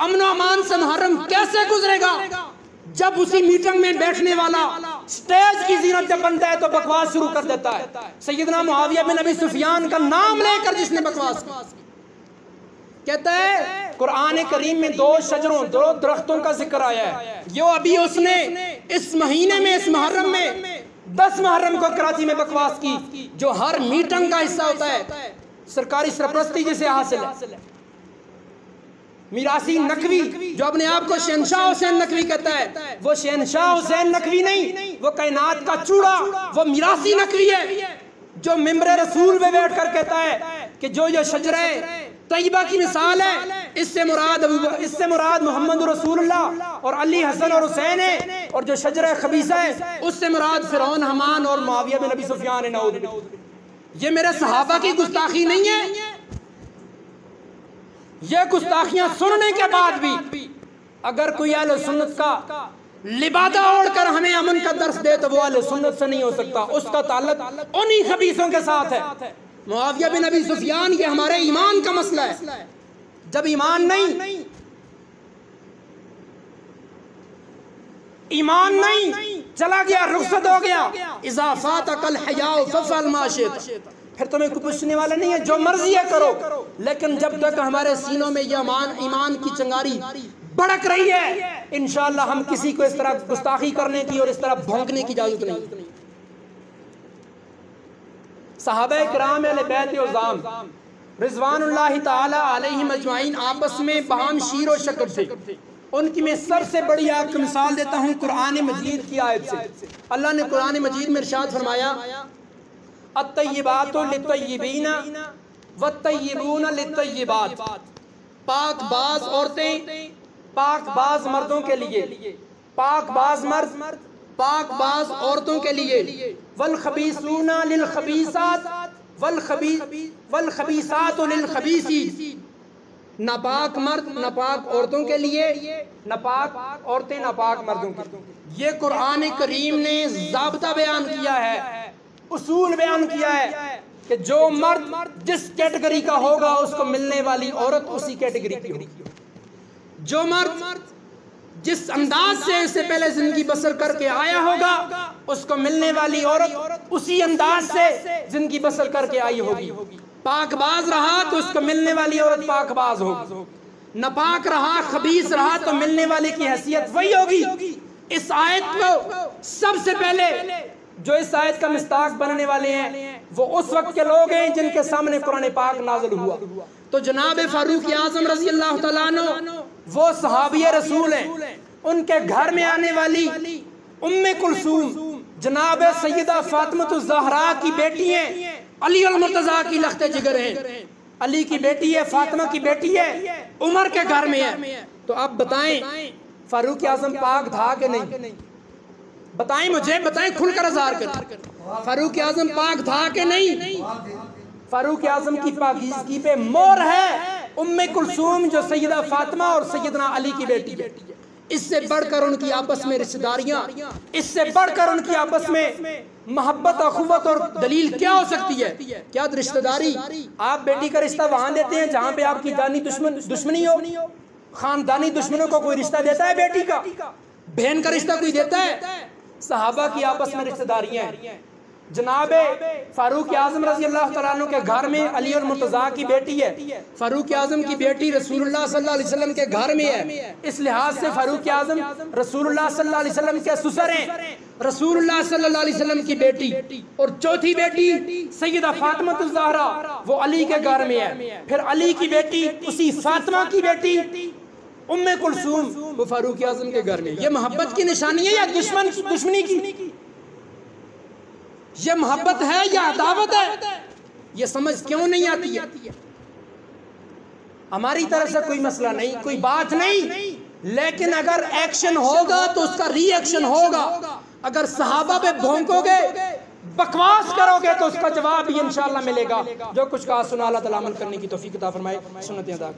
अमन अमान से कैसे गुजरेगा? जब उसी मीटिंग में बैठने वाला स्टेज की जीनत जब बनता है तो बकवास शुरू कर देता है। सैयदना मुआविया बिन अबी सुफियान का नाम लेकर जिसने बकवास कहता है, कुरान करीम में दो शजरों, दो दरख्तों का ज़िक्र आया है। यो अभी उसने इस महीने में, इस मुहर्रम में, दस मुहर्रम को कराची में बकवास की, जो हर मीटिंग का हिस्सा होता है। सरकारी सरप्रस्ती जिसे हासिल है। मिरासी नकवी, जो अपने आप को शहनशाह हुसैन नकवी कहता है, वो शहनशाह हुसैन नकवी नहीं, वो कायनात का चूड़ा, वो मिरासी नकवी है, जो मिम्बर रसूल में बैठ कर कहता है कि जो ये शजर तयबा की मिसाल है, इससे मुराद इससे मुराद मोहम्मद रसूलुल्लाह और अली हसन और हुसैन है, और जो शजर खबीसा है, उससे मुराद फिरौन हमान और माविया बिन नबी सुफियान है ये मेरे सहाबा की गुस्ताखी नहीं है ये गुस्ताखियाँ सुनने के बाद भी, अगर कोई अहल सुन्नत का लिबादा ओढ़कर हमें अमन का दर्श दे तो वो अहल सुन्नत से नहीं हो सकता। उसका ताल्लुक उन्हीं खबीसों के साथ है। मुआविया बिन अबी सुफियान, ये हमारे ईमान का मसला है। जब ईमान नहीं ईमान नहीं, चला गया, रुखसत हो गया। इजाफात अकल हयाओ फफल फिर तुम्हें कुछ पूछने वाला नहीं है, जो मर्ज़ी है करो। लेकिन जब तक हमारे सीनों में यह ईमान ईमान की चंगारी भड़क रही है इनशाला हम किसी को इस तरह गुस्ताखी करने की और इस तरह भोंकने की इजाज़त नहीं। साहब कराम बैतम रिजवान मजमाइन आपस में बहाम, शीर और शक्र थे। उनकी मैं सबसे बड़ी आपको मिसाल देता हूँ कुरान मजीद की आयत से। अल्लाह ने कुरान मजीद में इरशाद फरमाया अतयबात व तयबून औरतें मर्दों के लिए पाक बाज मर्द पाक बाज औरतों के लिए वल खबीसूना लिल खबीसात वल खबी वल खबीसात लिल खबीसी नापाक मर्द नापाक औरतों के लिए नापाक औरतें नापाक मर्दों के ये कुरान करीम ने जाबता बयान किया है उसूल बयान किया है कि जो मर्द जिस कैटेगरी का होगा, उसको मिलने वाली औरत उसी कैटेगरी की होगी। जो मर्द जिस अंदाज से इससे पहले ज़िंदगी बसर करके आया होगा, उसको मिलने वाली औरत उसी अंदाज से ज़िंदगी बसर करके आई होगी। पाकबाज रहा तो उसको मिलने वाली औरत पाकबाज होगी। नपाक रहा, खबीस रहा तो मिलने वाले की हैसियत वही होगी। इस आयत को सबसे पहले जो इस आयत का मिस्ताक बनने वाले हैं, वो उस वक्त के लोग हैं जिनके सामने कुरान पाक नाजल हुआ। तो जनाब फारूक आज़म रज़ी अल्लाह वो सहाबी रसूल हैं। उनके घर में आने वाली उम्मे कुलसूम, जनाब सैदा फातमत जहरा की बेटी है। अली मुर्तजा की लखते जिगर है। अली की बेटी है, फातिमा की बेटी है, उमर के घर में है। तो आप बताएँ, फारूक आज़म पाक था कि नहीं? बताएँ मुझे, बताएँ खुलकर हज़ार कर। फारूक आज़म पाक था कि नहीं? फारूक आज़म की पाकिजगी पे मोर है उम्मे कुलसूम जो सैयदा फातिमा और सैयदना अली की बेटी है। इससे बढ़कर उनकी आपस में रिश्तेदारियाँ, इससे बढ़कर उनकी आपस में मोहब्बत अखुबत और दलील क्या हो सकती है? क्या रिश्तेदारी? आप बेटी का रिश्ता वहाँ देते हैं जहाँ पे आपकी जानी दुश्मन, दुश्मनी हो? खानदानी दुश्मनों को कोई रिश्ता देता है बेटी का? बहन का रिश्ता कोई देता है? सहाबा की आपस में रिश्तेदारियाँ हैं। जनाब फारूक आज़म रज़ी अल्लाह के घर में अली और मुर्तजा की बेटी है। फारूक आज़म की बेटी रसूलुल्लाह सल्लल्लाहु अलैहि वसल्लम के घर में है। इस लिहाज से फारूक आज़म रसूलुल्लाह सल्लल्लाहु अलैहि वसल्लम के ससुर हैं। रसूलुल्लाह सल्लल्लाहु अलैहि वसल्लम की बेटी और चौथी बेटी सैयदा फातिमा वो अली के घर में है। फिर अली की बेटी उसी फातिमा की बेटी उम्मे कुलसूम। वो फारूक आज़म के घर में। ये मोहब्बत की निशानी है या दुश्मन दुश्मनी की? ये मोहब्बत है या अदावत है? ये समझ क्यों नहीं आती है? हमारी तरफ़ से कोई मसला नहीं, कोई बात नहीं। लेकिन अगर एक्शन होगा तो उसका रिएक्शन होगा। अगर सहाबा पे भोंकोगे, बकवास करोगे तो उसका जवाब भी इंशाल्लाह मिलेगा। जो कुछ कहा, सुना, अल्लाह तला अमल करने की तोफीक फरमाए। सुनते अदा